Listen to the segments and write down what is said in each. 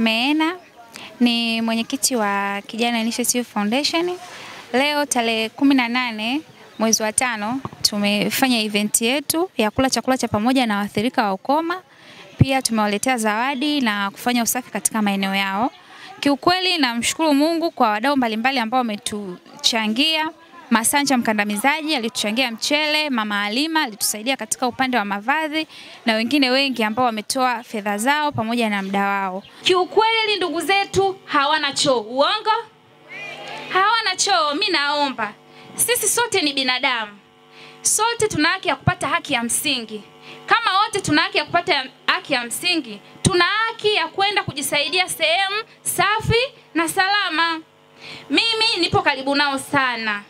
Meena ni mwenyekiti wa Kijana Initiative Foundation. Leo tarehe kumi na nane mwezi wa tano tumefanya event yetu ya kula chakula cha pamoja na waathirika wa ukoma. Pia tumewaletea zawadi na kufanya usafi katika maeneo yao. Kiukweli namshukuru Mungu kwa wadau mbalimbali ambao wametuchangia. Masanja mkandamizaji alituchangia mchele, Mama Alima alitusaidia katika upande wa mavazi na wengine wengi ambao wametoa fedha zao pamoja na mda wao. Kiukweli ndugu zetu hawana choo, uongo? Hawana choo. Mi naomba sisi sote ni binadamu, sote tuna haki ya kupata haki ya msingi. Kama wote tuna haki ya kupata haki ya msingi, tuna haki ya kwenda kujisaidia sehemu safi na salama. Mimi nipo karibu nao sana,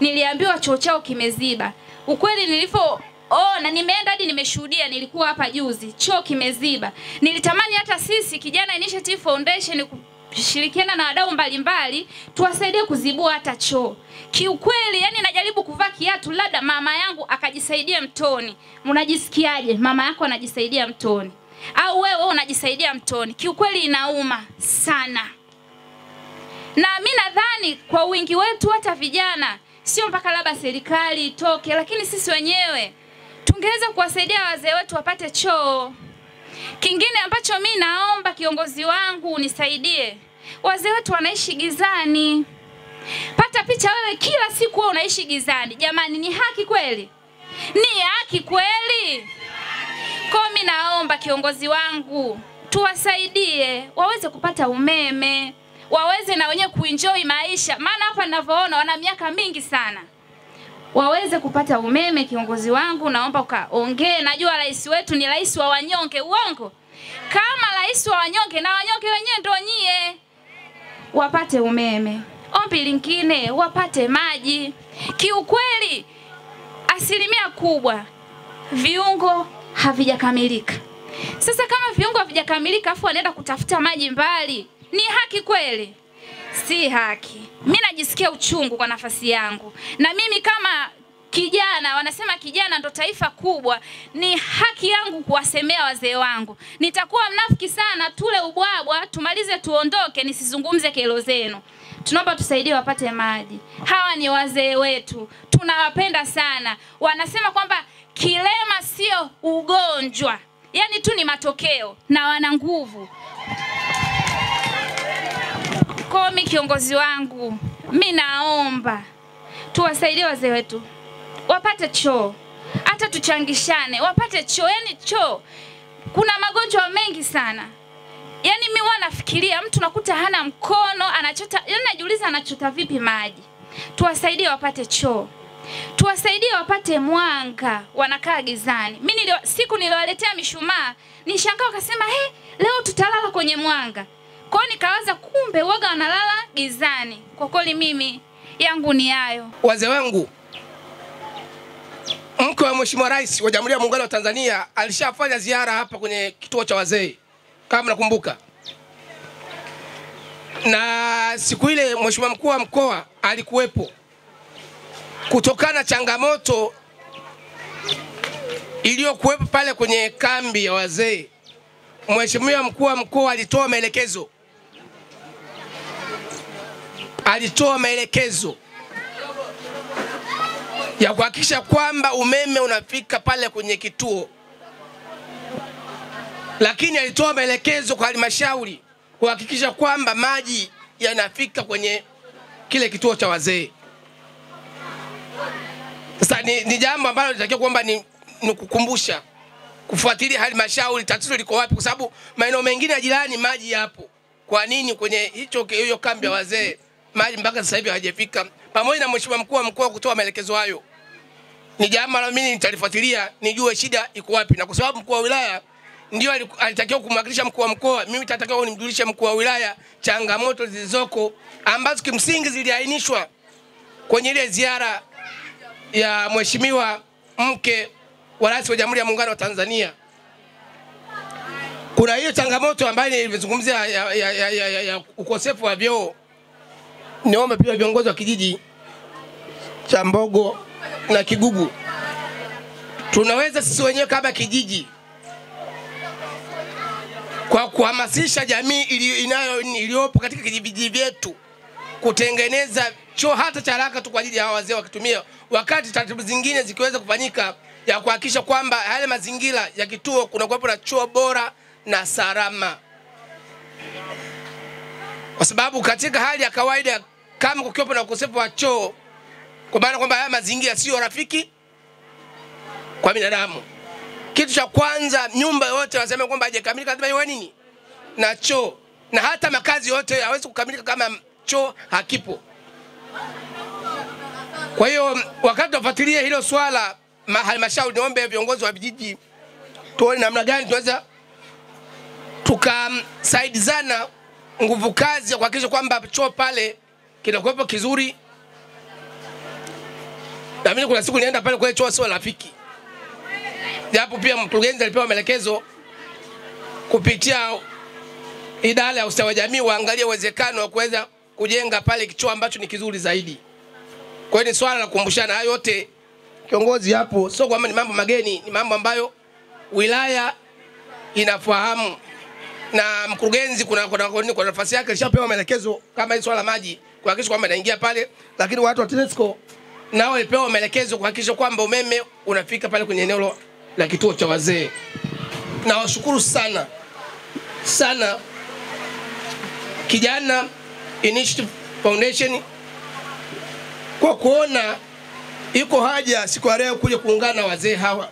niliambiwa choo chao kimeziba. Ukweli nilivyo Oh, na nimeenda hadi nimeshuhudia, nilikuwa hapa juzi, choo kimeziba. Nilitamani hata sisi Kijana Initiative Foundation kushirikiana na wadau mbalimbali tuwasaidie kuzibua hata choo. Kiukweli, yani najaribu kuvaa kiatu, labda mama yangu akajisaidia mtoni. Unajisikiaje mama yako anajisaidia mtoni, au wewe unajisaidia mtoni? Kiukweli inauma sana, na mi nadhani kwa wingi wetu hata vijana, sio mpaka labda serikali itoke, lakini sisi wenyewe tungeweza kuwasaidia wazee wetu wapate choo. Kingine ambacho mi naomba kiongozi wangu unisaidie, wazee wetu wanaishi gizani. Pata picha wewe, kila siku wewe unaishi gizani. Jamani, ni haki kweli? Ni haki kweli? Kwa mi naomba kiongozi wangu tuwasaidie waweze kupata umeme, waweze na wenyewe kuenjoy maisha, maana hapa ninavyoona wana miaka mingi sana waweze kupata umeme. Kiongozi wangu, naomba ukaongee. Najua rais wetu ni rais wa wanyonge, uongo? Kama rais wa wanyonge, na wanyonge wenyewe ndio nyie, wapate umeme. Ombi lingine, wapate maji. Kiukweli, asilimia kubwa viungo havijakamilika. Sasa kama viungo havijakamilika, afu wanaenda kutafuta maji mbali, ni haki kweli? Si haki. Mimi najisikia uchungu kwa nafasi yangu, na mimi kama kijana, wanasema kijana ndo taifa kubwa, ni haki yangu kuwasemea wazee wangu. Nitakuwa mnafiki sana, tule ubwabwa tumalize tuondoke, nisizungumze kelo zenu. Tunaomba tusaidie wapate maji. Hawa ni wazee wetu, tunawapenda sana. Wanasema kwamba kilema sio ugonjwa, yani tu ni matokeo, na wana nguvu komi kiongozi wangu, mi naomba tuwasaidie wazee wetu wapate choo, hata tuchangishane wapate choo. Yani choo, kuna magonjwa mengi sana. Yani mi huwa nafikiria mtu nakuta hana mkono anachota, yani najiuliza anachota vipi maji. Tuwasaidie wapate choo, tuwasaidie wapate mwanga, wanakaa gizani. Mi nilio, siku niliwaletea mishumaa nishangaa, wakasema hey, leo tutalala kwenye mwanga kwa hiyo nikawaza kumbe uoga wanalala gizani. Kwa kweli mimi yangu ni hayo. Wazee wangu, mke wa Mheshimiwa Rais wa Jamhuri ya Muungano wa Tanzania alishafanya ziara hapa kwenye kituo cha wazee kama mnakumbuka, na siku ile Mheshimiwa mkuu wa mkoa alikuwepo. Kutokana na changamoto iliyokuwepo pale kwenye kambi ya wazee, Mheshimiwa mkuu wa mkoa alitoa maelekezo alitoa maelekezo ya kuhakikisha kwamba umeme unafika pale kwenye kituo, lakini alitoa maelekezo kwa halmashauri kuhakikisha kwamba maji yanafika kwenye kile kituo cha wazee. Sasa ni, ni jambo ambalo litakiwa kwamba ni, ni kukumbusha kufuatilia halmashauri tatizo liko wapi, kwa sababu maeneo mengine ya jirani maji yapo. Kwa nini kwenye hicho hiyo kambi ya wazee maji mpaka sasa hivi hajafika? Pamoja na mheshimiwa mkuu wa mkoa kutoa maelekezo hayo, ni jambo la mimi nitalifuatilia nijue shida iko wapi, na kwa sababu mkuu wa wilaya ndio alitakiwa kumwakilisha mkuu wa mkoa, mimi nitatakiwa nimjulishe mkuu wa wilaya changamoto zilizoko ambazo kimsingi ziliainishwa kwenye ile ziara ya mheshimiwa mke wa rais wa Jamhuri ya Muungano wa Tanzania. Kuna hiyo changamoto ambayo nilizungumzia ya, ya, ya, ya, ya, ya ukosefu wa vyoo. Niombe pia viongozi wa kijiji cha Mbogo na Kigugu, tunaweza sisi wenyewe kama kijiji kwa kuhamasisha jamii inayo iliyopo katika vijiji vyetu kutengeneza choo hata cha haraka tu kwa ajili ya wazee wakitumia, wakati taratibu zingine zikiweza kufanyika ya kuhakikisha kwamba yale mazingira ya kituo kuna kuwepo na choo bora na salama, kwa sababu katika hali ya kawaida kama kukiwepo na ukosefu wa choo, kwa maana kwamba haya mazingira sio rafiki kwa binadamu. Kitu cha kwanza, nyumba yote wanasema kwamba haijakamilika, lazima iwe nini na choo, na hata makazi yote hawezi kukamilika kama choo hakipo. Kwa hiyo wakati tunafuatilia hilo swala ma- halmashauri, niombe viongozi wa vijiji tuone namna gani tunaweza tukasaidizana nguvu kazi ya kuhakikisha kwamba choo pale kinakuwepo kizuri. Na kuna siku nienda pale kwa choo sio rafiki, japo pia mkurugenzi alipewa maelekezo kupitia idara ya ustawi wa jamii waangalie uwezekano wa kuweza kujenga pale kichoo ambacho ni kizuri zaidi. Kwa hiyo ni swala la kukumbushana hayo yote, kiongozi hapo, sio kwamba ni mambo mageni, ni mambo ambayo wilaya inafahamu na mkurugenzi kuna, kuna, kuna, nafasi yake alishapewa maelekezo kama hili swala maji kuhakikisha kwamba inaingia pale, lakini watu wa TANESCO nao walipewa maelekezo kuhakikisha kwamba umeme unafika pale kwenye eneo la kituo cha wazee. Nawashukuru sana sana. Kijana Initiative Foundation kwa kuona iko haja siku ya leo kuja kuungana na wazee hawa,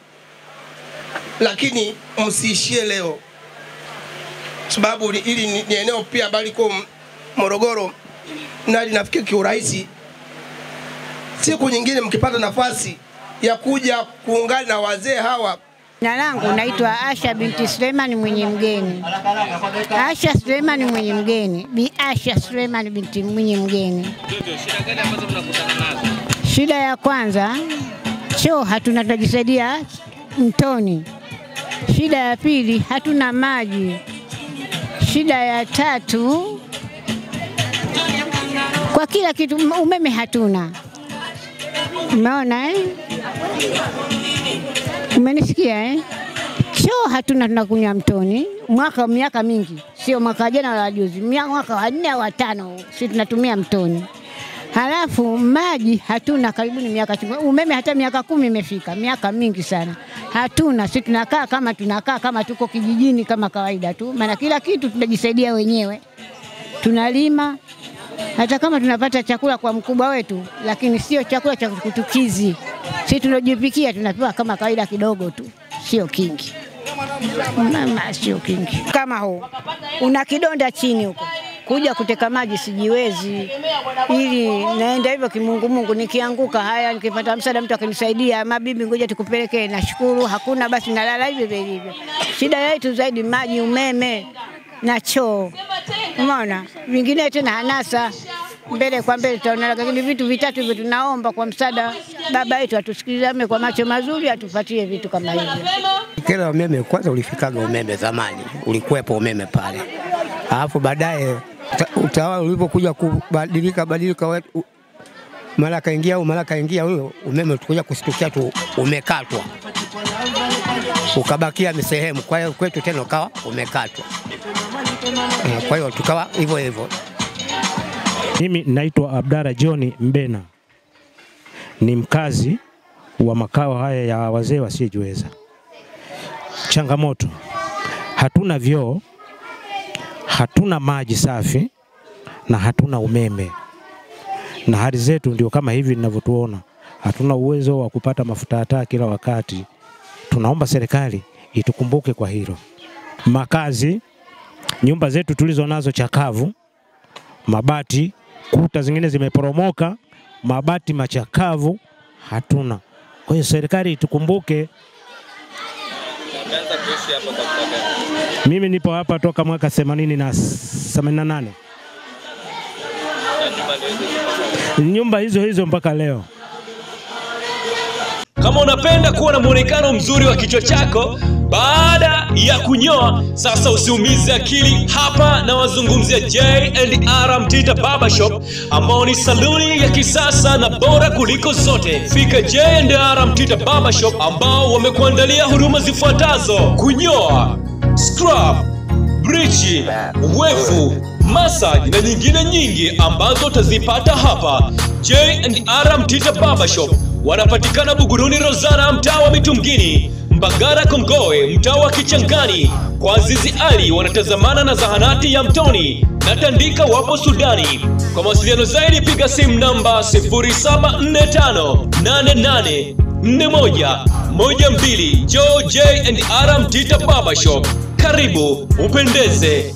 lakini msiishie leo, sababu ili hili ni, ni eneo pia ambalo liko Morogoro na linafikia kiurahisi. Siku nyingine mkipata nafasi ya kuja kuungana na wazee hawa Jina langu naitwa Asha binti Suleiman mwenye mgeni. Asha Suleiman mwenye mgeni. Bi Asha Suleiman binti mwenye mgeni. Shida ya kwanza, choo hatuna, tunajisaidia mtoni. Shida ya pili, hatuna maji. Shida ya tatu, kwa kila kitu umeme hatuna. Umeona eh? Umenisikia eh? Choo hatuna, tunakunywa mtoni mwaka miaka mingi, sio mwaka jana wala juzi, mwaka wa nne au watano, si tunatumia mtoni. Halafu maji hatuna karibuni miaka chungu. Umeme hata miaka kumi imefika, miaka mingi sana hatuna. Si tunakaa kama tunakaa kama tuko kijijini kama kawaida tu, maana kila kitu tunajisaidia wenyewe, tunalima hata kama tunapata chakula kwa mkubwa wetu, lakini sio chakula cha kutukizi. Si tunajipikia tunapewa kama kawaida kidogo tu, sio kingi. Mama, sio kingi kama huu. Una kidonda chini huko, kuja kuteka maji sijiwezi, ili naenda hivyo kimungumungu. Nikianguka haya, nikipata msaada, mtu akinisaidia, mabibi, ngoja tukupelekee, nashukuru. Hakuna basi, nalala hivyo hivyo. Shida yetu zaidi maji, umeme na choo. Umeona, vingine tena hanasa mbele kwa mbele tutaona, lakini vitu vitatu hivyo tunaomba kwa msaada baba yetu atusikilizame kwa macho mazuri, atupatie vitu kama hivyo. Kila umeme kwanza ulifikaga umeme zamani, ulikuwepo umeme pale, alafu baadaye utawala ulipokuja kubadilika badilika, mara kaingia au mara kaingia huyo umeme, tukuja kusitukia tu umekatwa, ukabakia ni sehemu. Kwa hiyo kwetu tena ukawa umekatwa, Eh, kwa hiyo tukawa hivyo hivyo. Mimi naitwa Abdara John Mbena, ni mkazi wa makao haya ya wazee wasiojiweza. Changamoto, hatuna vyoo, hatuna maji safi na hatuna umeme, na hali zetu ndio kama hivi ninavyotuona. Hatuna uwezo wa kupata mafuta ya taa kila wakati. Tunaomba serikali itukumbuke kwa hilo. Makazi, nyumba zetu tulizo nazo chakavu, mabati, kuta zingine zimeporomoka, mabati machakavu hatuna. Kwa hiyo serikali itukumbuke. Mimi nipo hapa toka mwaka 80 na 88 nyumba hizo hizo mpaka leo. Kama unapenda kuwa na muonekano mzuri wa kichwa chako baada ya kunyoa, sasa usiumize akili. Hapa na wazungumzia J&R Mtita Barbershop ambao ni saluni ya kisasa na bora kuliko zote. Fika J&R Mtita Barbershop ambao wamekuandalia huduma zifuatazo: kunyoa, scrub, brichi, wefu, massage na nyingine nyingi ambazo utazipata hapa J&R Mtita Barbershop. Wanapatikana Buguruni Rozana, mtaa wa Mitungini, Mbagara Kongowe, mtaa wa Kichangani. Kwa Azizi Ali wanatazamana na zahanati ya Mtoni na Tandika wapo Sudani. Kwa mawasiliano zaidi piga simu namba 0745884112 Joe J and R Mtita Barbershop. Karibu upendeze.